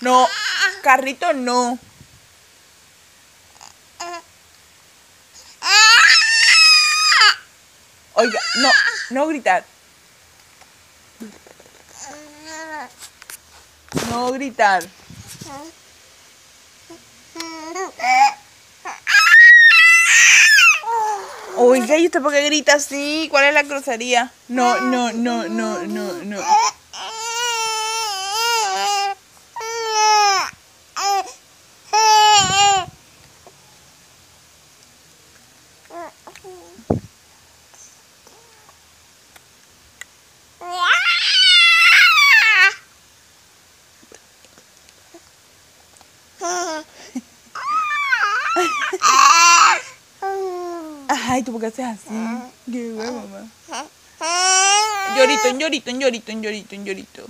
No, carrito no. Oiga, no, no gritar. No gritar. Oiga, ¿y usted por qué grita así? ¿Cuál es la grosería? No, no, no, no, no, no. Ay, ¿tú por qué haces así? Qué huevo, mamá. Llorito, llorito, llorito, llorito, llorito.